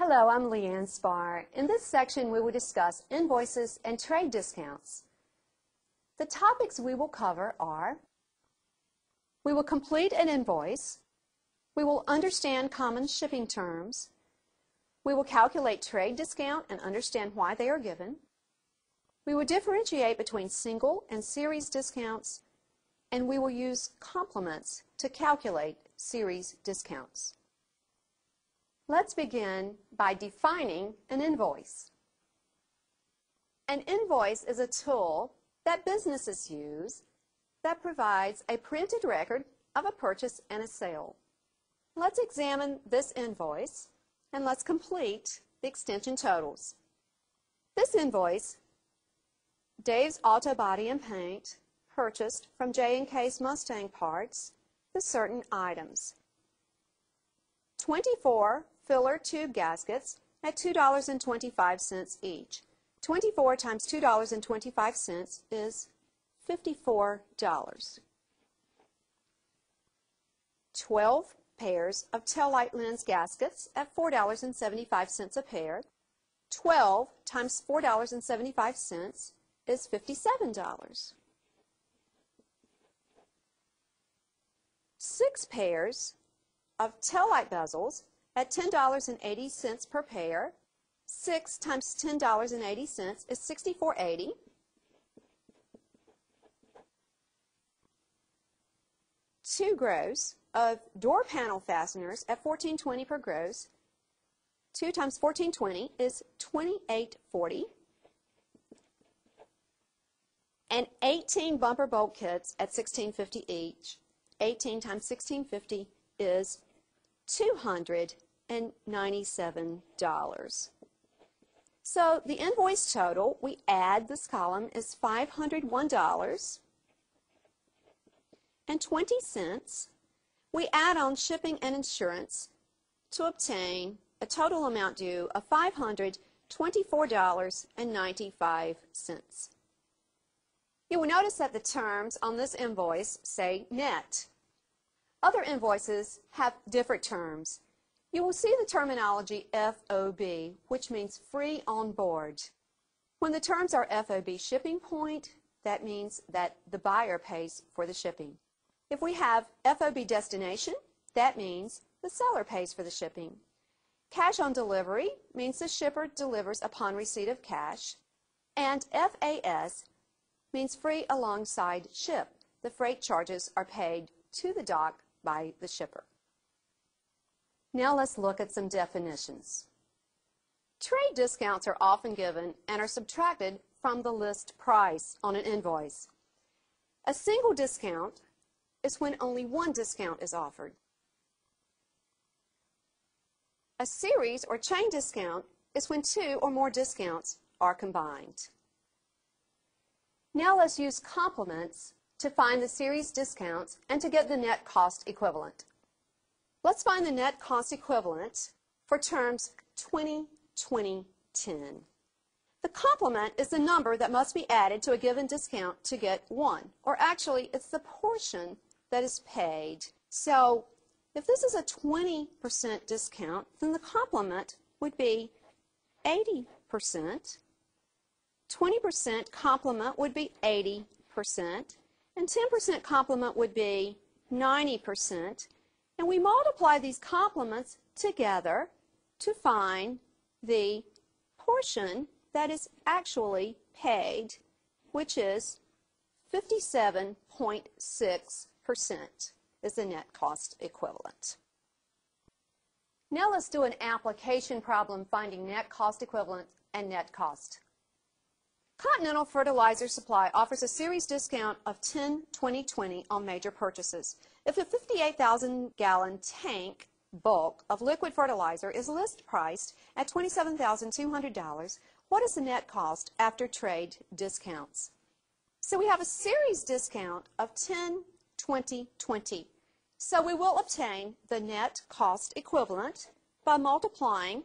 Hello, I'm Leanne Spar. In this section, we will discuss invoices and trade discounts. The topics we will cover are we will complete an invoice, we will understand common shipping terms, we will calculate trade discount and understand why they are given, we will differentiate between single and series discounts, and we will use complements to calculate series discounts. Let's begin by defining an invoice. An invoice is a tool that businesses use that provides a printed record of a purchase and a sale. Let's examine this invoice and let's complete the extension totals. This invoice, Dave's Auto Body and Paint, purchased from J&K's Mustang Parts the certain items. 24 filler tube gaskets at $2.25 each. 24 times $2.25 is $54. 12 pairs of tail light lens gaskets at $4.75 a pair. 12 times $4.75 is $57. Six pairs of tail light bezels at $10.80 per pair. 6 times $10.80 is $64.80. Two gross of door panel fasteners at $14.20 per gross. 2 times $14.20 is $28.40. And 18 bumper bolt kits at $16.50 each. 18 times $16.50 is $297. So the invoice total, we add this column, is $501 and 20 cents. We add on shipping and insurance to obtain a total amount due of $524.95. You will notice that the terms on this invoice say net. Other invoices have different terms. You will see the terminology FOB, which means free on board. When the terms are FOB shipping point, that means that the buyer pays for the shipping. If we have FOB destination, that means the seller pays for the shipping. Cash on delivery means the shipper delivers upon receipt of cash. And FAS means free alongside ship. The freight charges are paid to the dock by the shipper. Now let's look at some definitions. Trade discounts are often given and are subtracted from the list price on an invoice. A single discount is when only one discount is offered. A series or chain discount is when two or more discounts are combined. Now let's use complements to find the series discounts and to get the net cost equivalent. Let's find the net cost equivalent for terms 20, 20, 10. The complement is the number that must be added to a given discount to get 1, or actually it's the portion that is paid. So if this is a 20% discount, then the complement would be 80%. 20% complement would be 80%, and 10% complement would be 90%. And we multiply these complements together to find the portion that is actually paid, which is 57.6% is the net cost equivalent. Now let's do an application problem finding net cost equivalent and net cost. Continental Fertilizer Supply offers a series discount of 10 20 20 on major purchases. If a 58,000 gallon tank bulk of liquid fertilizer is list priced at $27,200, what is the net cost after trade discounts? So we have a series discount of 10 20 20. So we will obtain the net cost equivalent by multiplying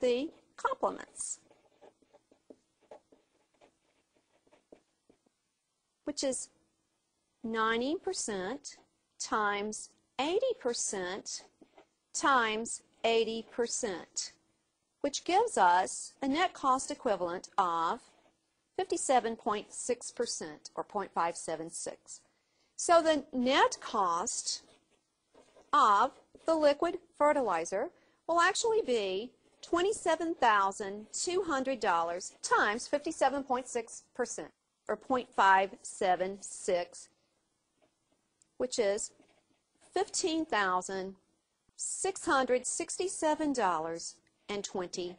the complements. Which is 90% times 80% times 80%. which gives us a net cost equivalent of 57.6% or 0.576. So the net cost of the liquid fertilizer will actually be $27,200 times 57.6% or 0.576 which is $15,667.20.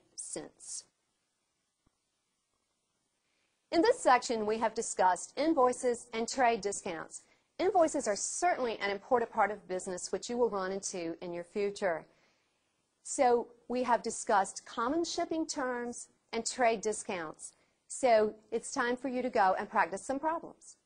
In this section, we have discussed invoices and trade discounts. Invoices are certainly an important part of business which you will run into in your future. So we have discussed common shipping terms and trade discounts. So it's time for you to go and practice some problems.